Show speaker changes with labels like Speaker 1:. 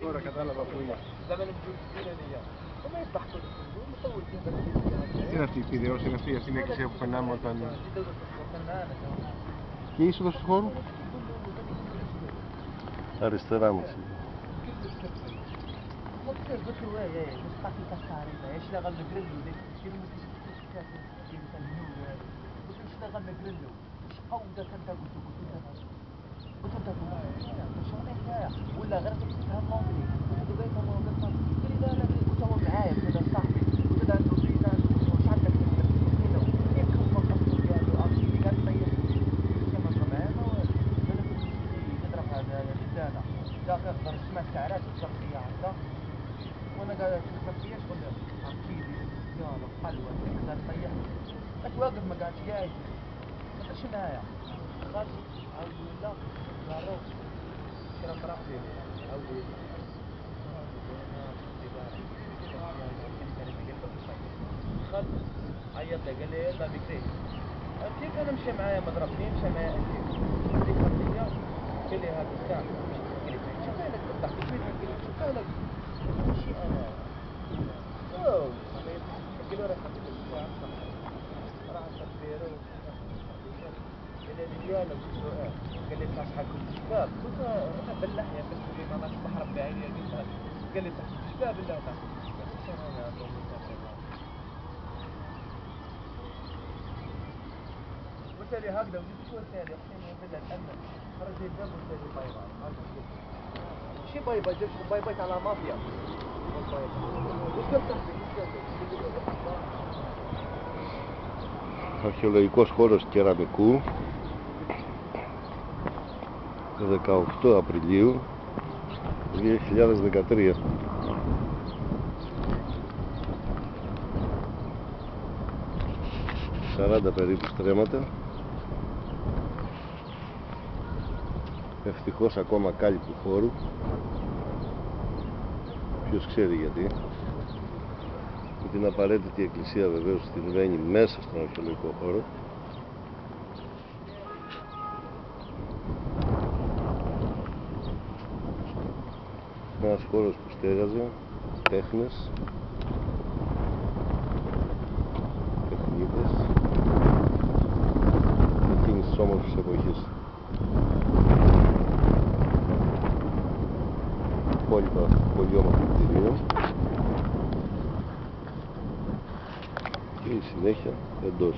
Speaker 1: Τώρα κατάλαβα που είναι.
Speaker 2: Τι είναι αυτή η πηδαιώση, είναι αυτή η συνέχιση που περνάμε όταν Que isso, Dr. Socorro?
Speaker 3: A restaurante.
Speaker 1: ولا غير تفهم لونجلي شخصية عندها وأنا قاعد في الخلفية شغل عقيدي سيارة حلوة كذا طيح لك واقف ما قاعدش قاعد ما قدرش معايا خرج عاود ولا قرروا شرا قرا فيه عاود ولا دخل عيط لي قال لي يلا بكري قلت أنا مشى معايا ما ضربني مشى معايا انت عندي خطيه قال لي هذا الساعة لك شيء أنا اوه قلت له راح أحط لك راح نسفره الرجال قال لي صح شحالكم شباب كنت أنا بلح يا بنت ما ماش بحر بعيني قال لي صح شباب لا صح أنا وتالي هكذا وجدت وتالي حسين بدأ الأمن خرج الدم وتالي بيضاء هذا Și băi băgeri cu băi băi la mafia.
Speaker 3: Αρχαιολογικός χώρος Κεραμικού 18 Απριλίου 2013 40 περίπου στρέμματα ευτυχώς ακόμα κάλυπτου χώρου. Ποιος ξέρει γιατί. Με την απαραίτητη εκκλησία βεβαίως την βαίνει μέσα στον αρχαιολογικό χώρο. Ένας χώρος που στέγαζε τέχνες τεχνίτες εκείνης της όμορφης εποχής υπόλοιπα πολύ όμορφο κτίριο και η συνέχεια εντός